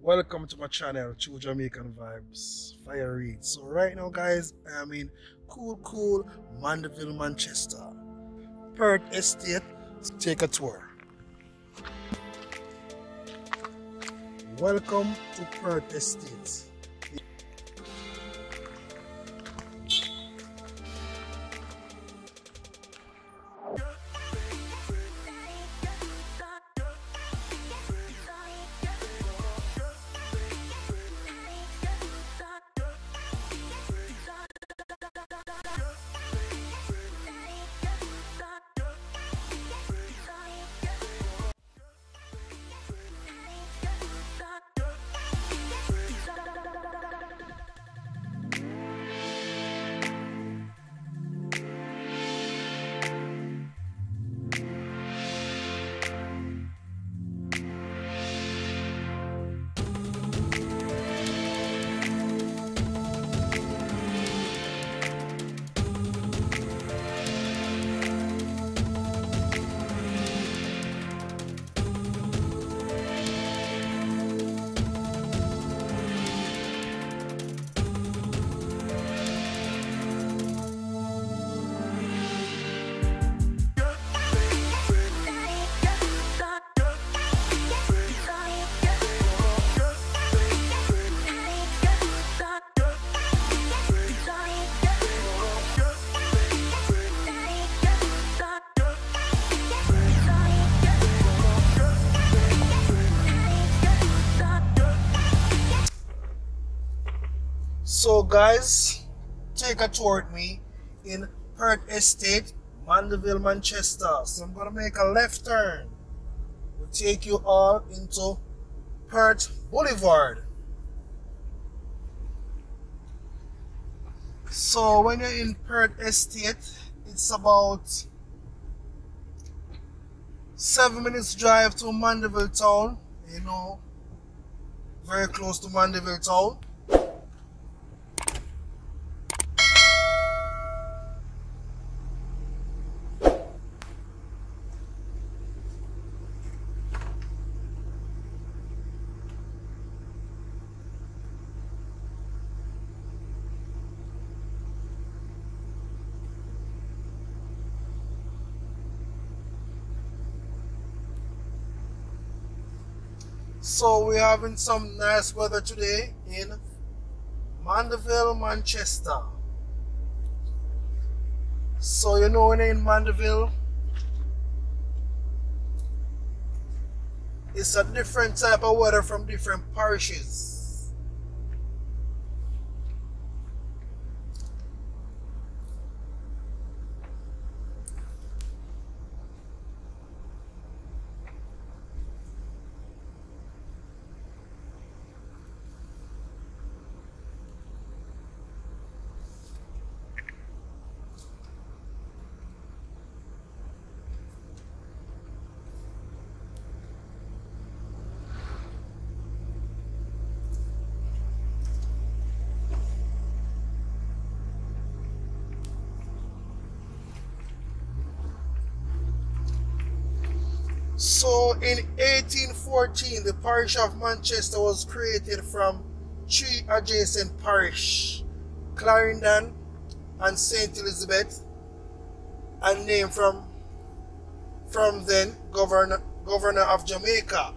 Welcome to my channel, True Jamaican Vibes, Fire Reid. So right now guys, I am in cool, cool Mandeville, Manchester. Perth Estate, take a tour. Welcome to Perth Estate. Guys, take a tour with me in Perth Estate, Mandeville, Manchester. So I'm gonna make a left turn. We'll take you all into Perth Boulevard. So when you're in Perth Estate, it's about seven minutes drive to Mandeville town, you know, very close to Mandeville town. So we're having some nice weather today in Mandeville, Manchester. So you know when in Mandeville, it's a different type of weather from different parishes. So in 1814, the parish of Manchester was created from three adjacent parishes, Clarendon and St. Elizabeth, and named from from then governor governor of Jamaica.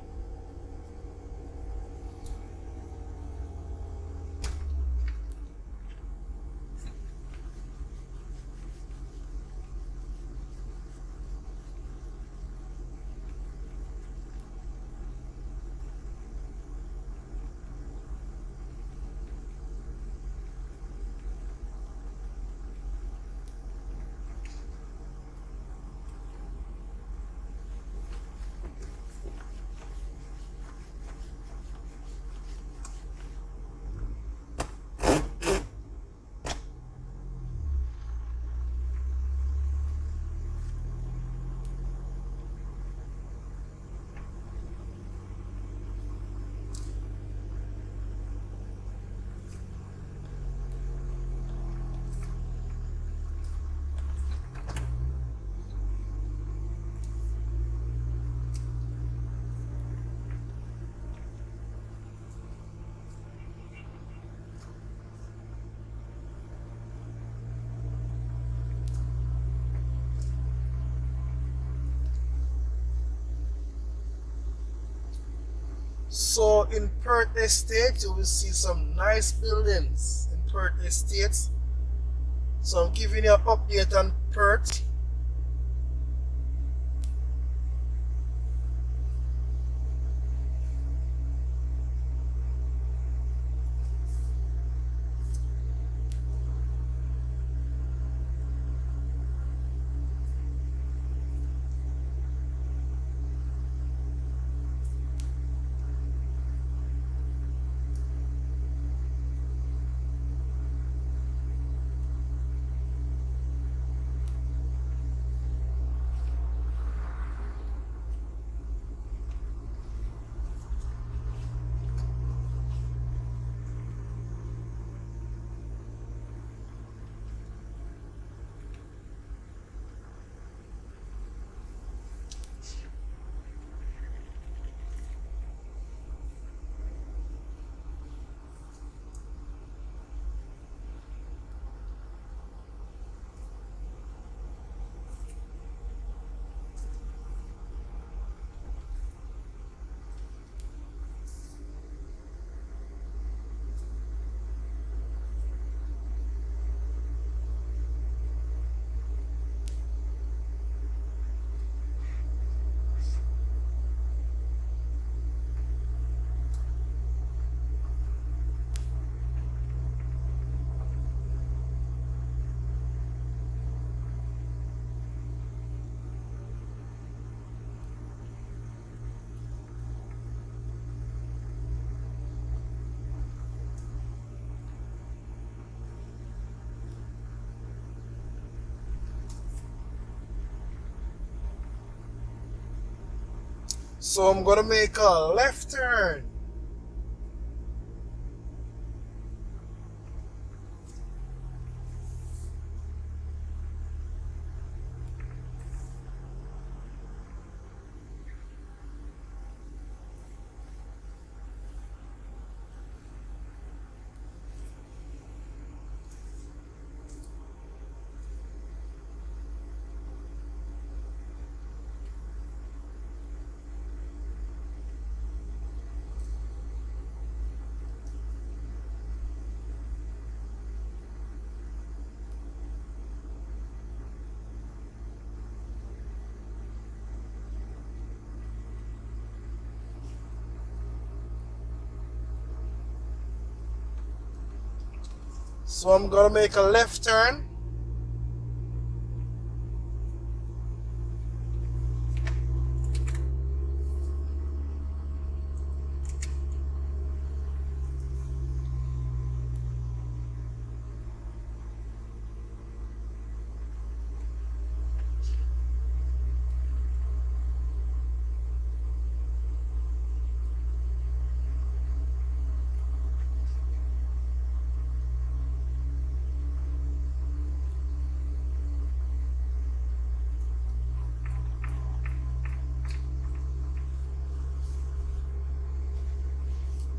So in Perth Estate, you will see some nice buildings in Perth Estate. So I'm giving you an update on Perth. So I'm gonna make a left turn. So I'm gonna make a left turn.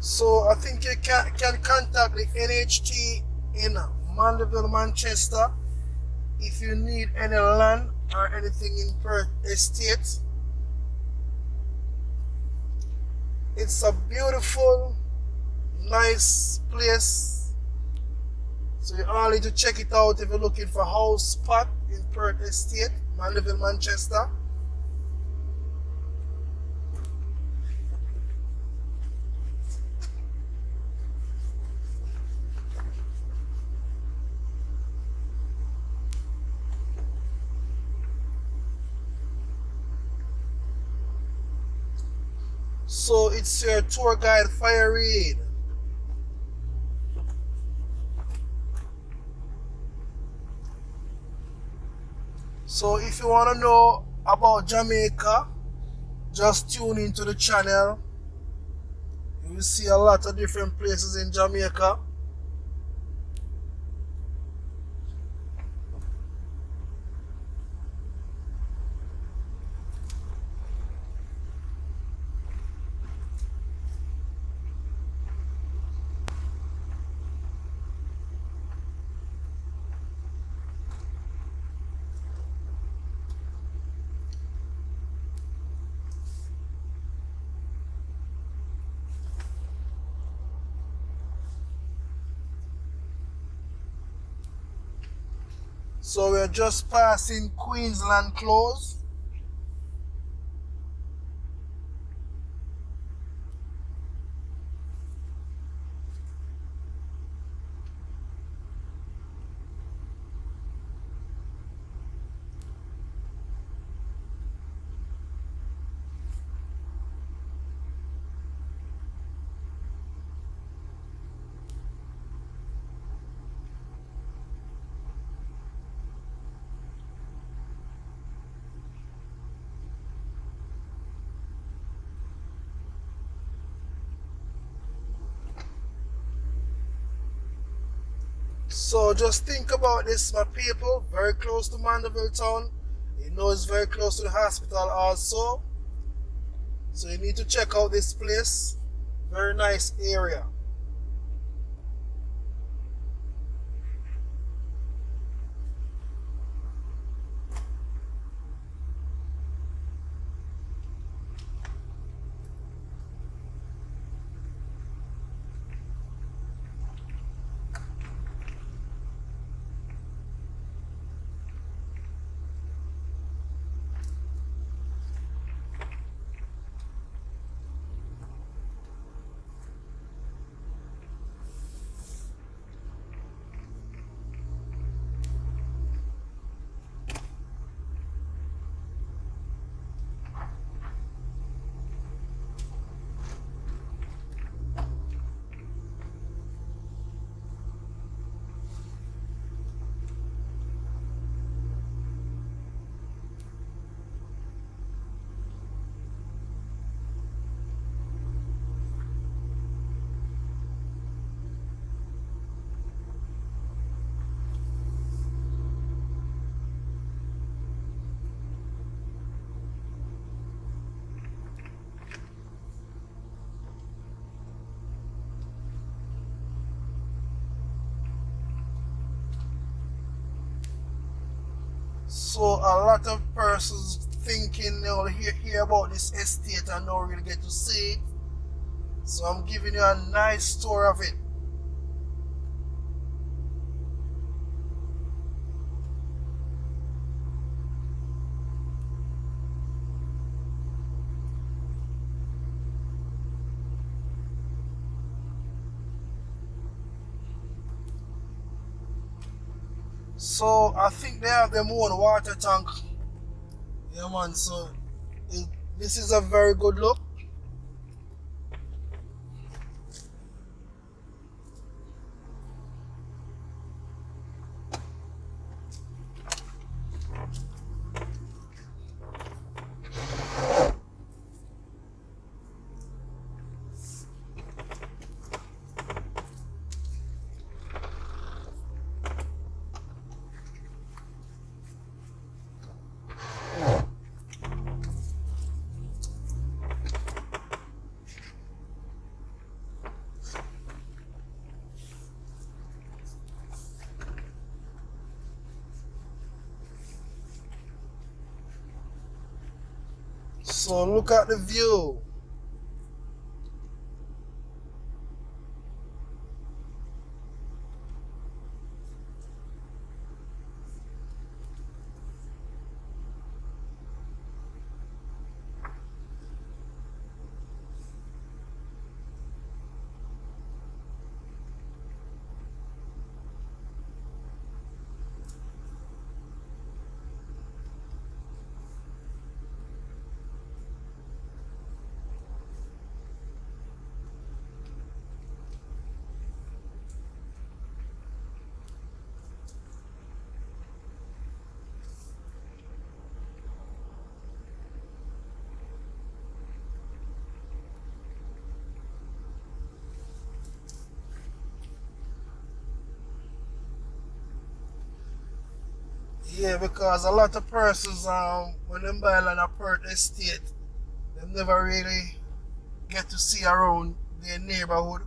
So I think you can, can contact the NHT in Mandeville, Manchester if you need any land or anything in Perth Estate. It's a beautiful, nice place. So you all need to check it out if you're looking for house spot in Perth Estate, Mandeville, Manchester. So it's your tour guide Fire Reid. So if you want to know about Jamaica, just tune into the channel. You will see a lot of different places in Jamaica. Just passing Queensland Close. So just think about this, my people. Very close to Mandeville town. You know it's very close to the hospital also. So you need to check out this place. Very nice area. So a lot of persons thinking they'll hear, hear about this estate and not really get to see it. So I'm giving you a nice tour of it. So I think they have their own water tank. Yeah man, so this is a very good look. So look at the view. Yeah, because a lot of persons, um, when they buy land a Perth estate, they never really get to see around their neighborhood.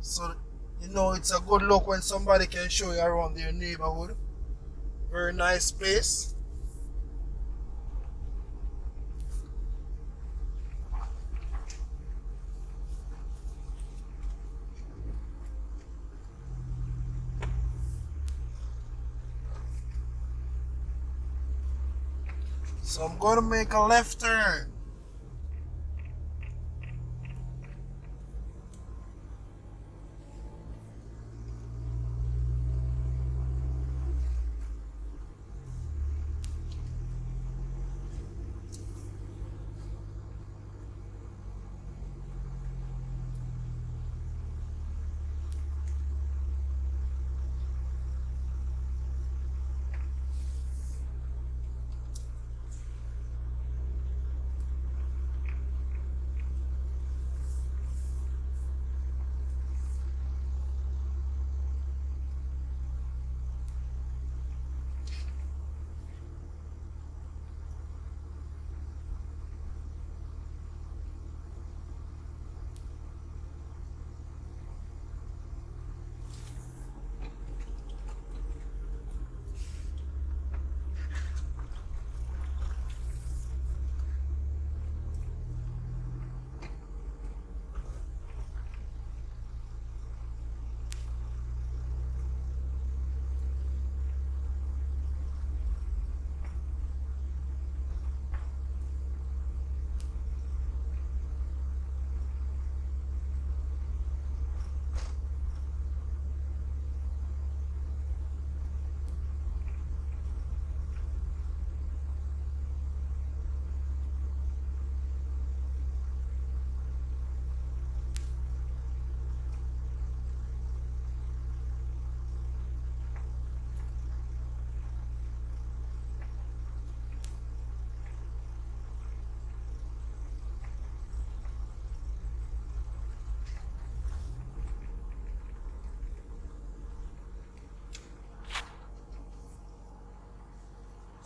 So, you know, it's a good look when somebody can show you around their neighborhood. Very nice place. So I'm going to make a left turn.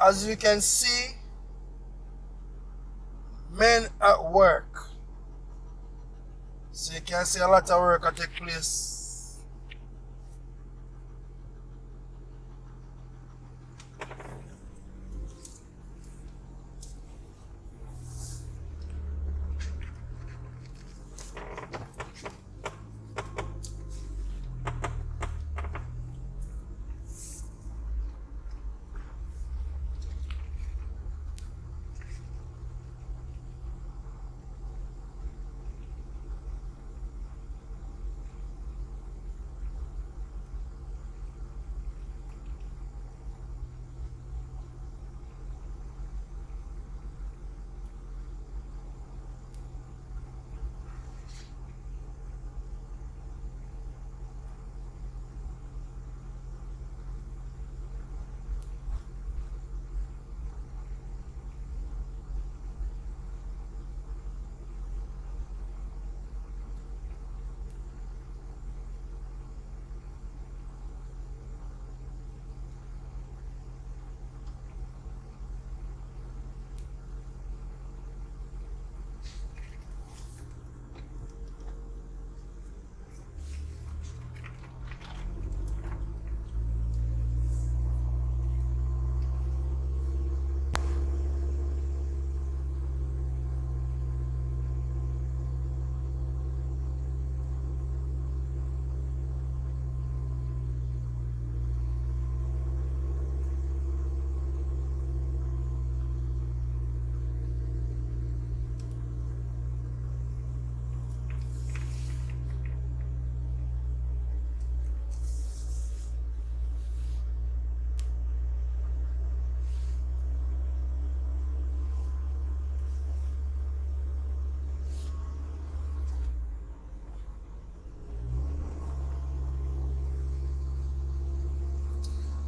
As you can see, men at work. So you can see a lot of work that take place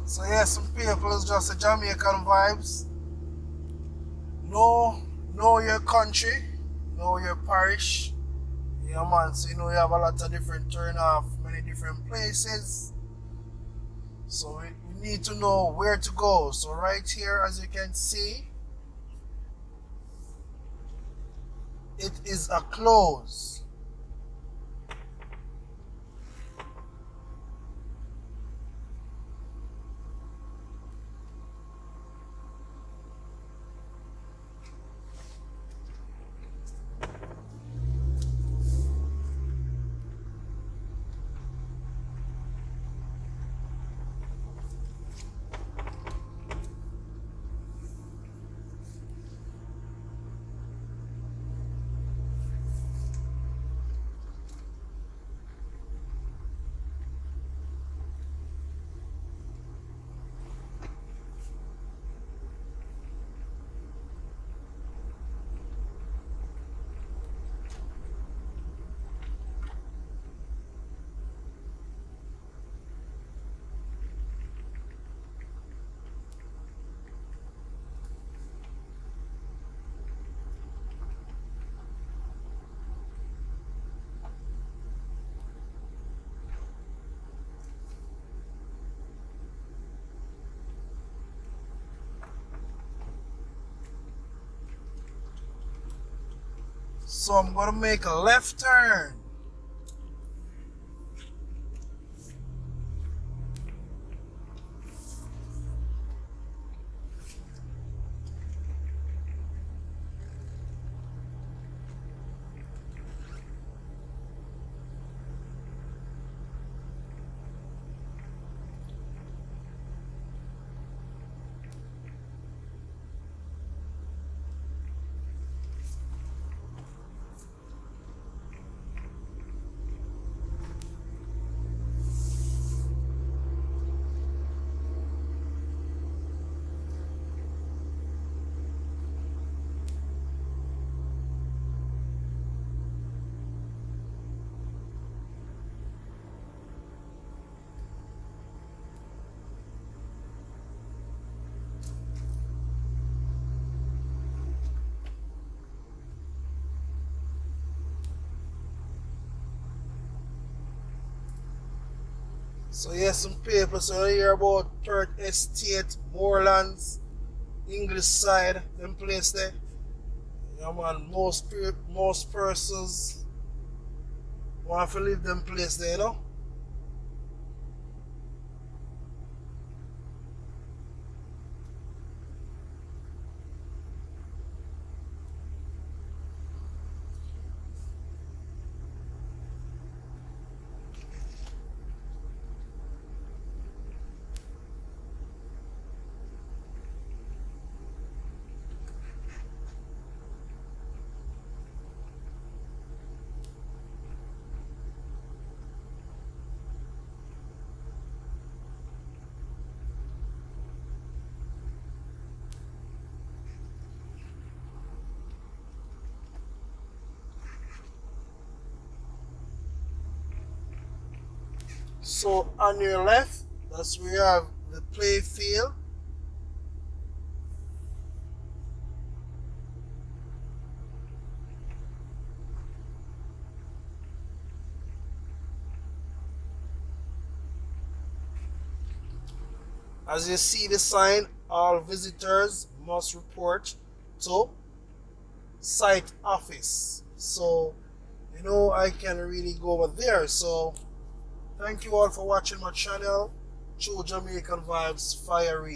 So yeah, some people is just a Jamaican vibes. Know, know your country, know your parish. Yeah man, so you know you have a lot of different turn off, many different places. So we, we need to know where to go. So right here, as you can see, it is a close. So I'm to make a left turn. So yes, some papers. So I hear about Perth Estate, Moorlands, Ingleside, them place there. Yeah man, most most persons want to live them place there, you know. So on your left, that's where you have the play field. As you see the sign, all visitors must report to site office. So, you know, I can really go over there. So, Thank you all for watching my channel. True Jamaican Vibes Fire.